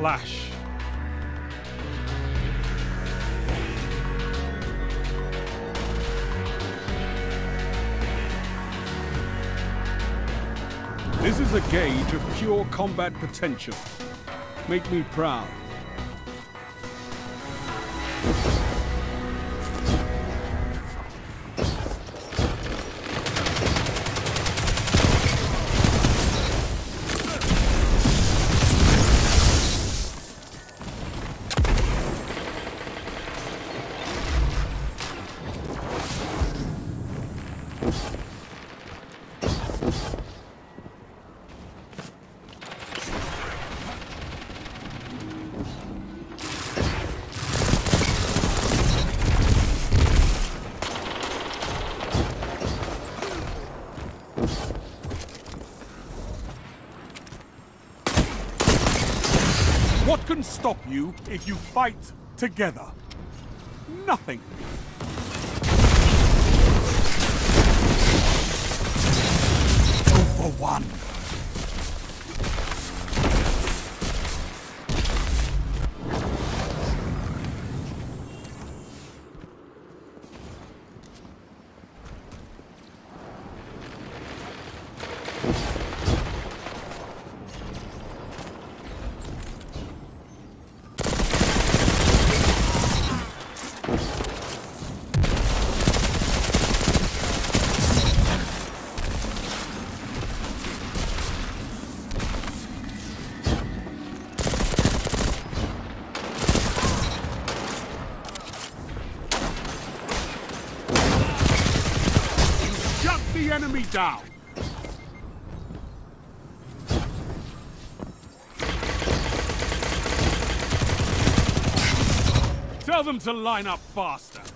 clash. This is a gauge of pure combat potential. Make me proud. Stop you if you fight together? Nothing. For one. Shut down. Tell them to line up faster.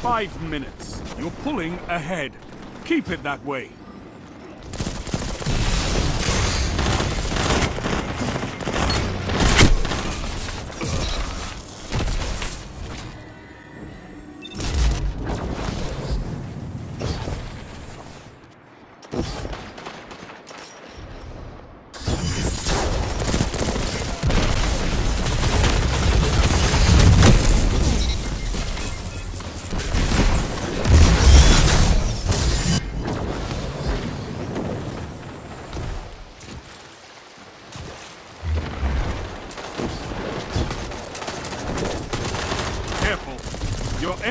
Five minutes. You're pulling ahead. Keep it that way.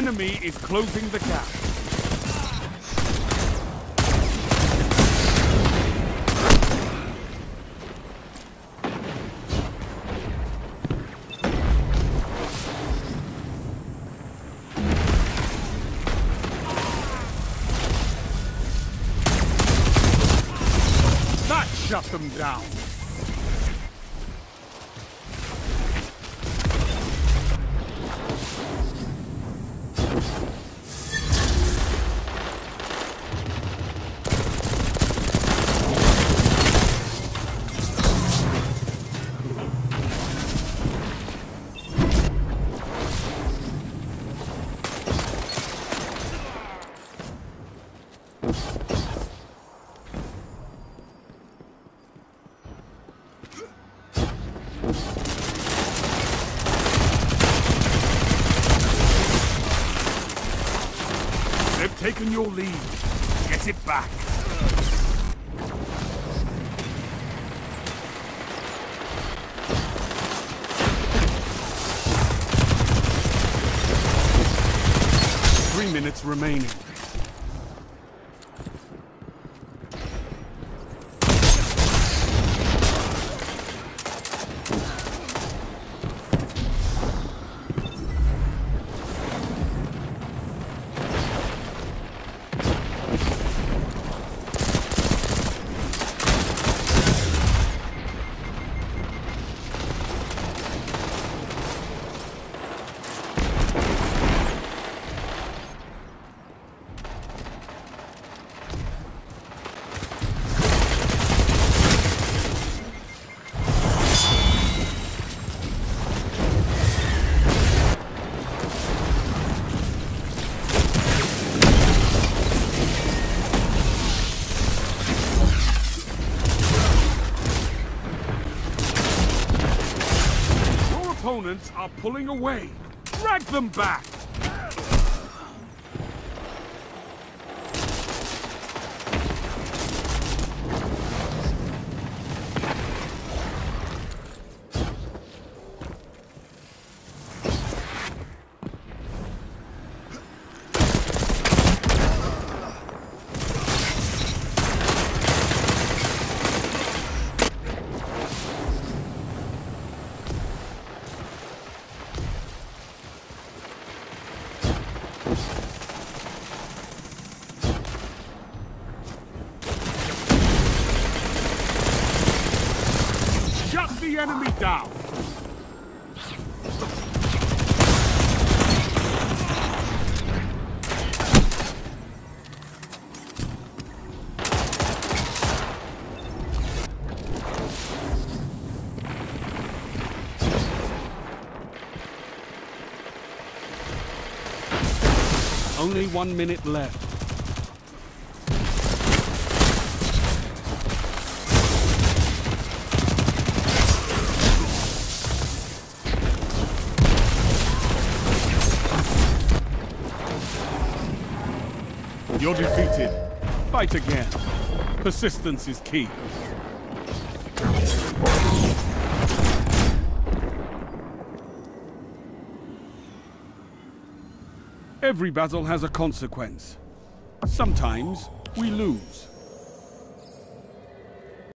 Enemy is closing the gap. That shut them down. Lead. Get it back. Three minutes remaining. Are pulling away. Drag them back. Shut the enemy down. Only one minute left. You're defeated. Fight again. Persistence is key. Every battle has a consequence. Sometimes we lose.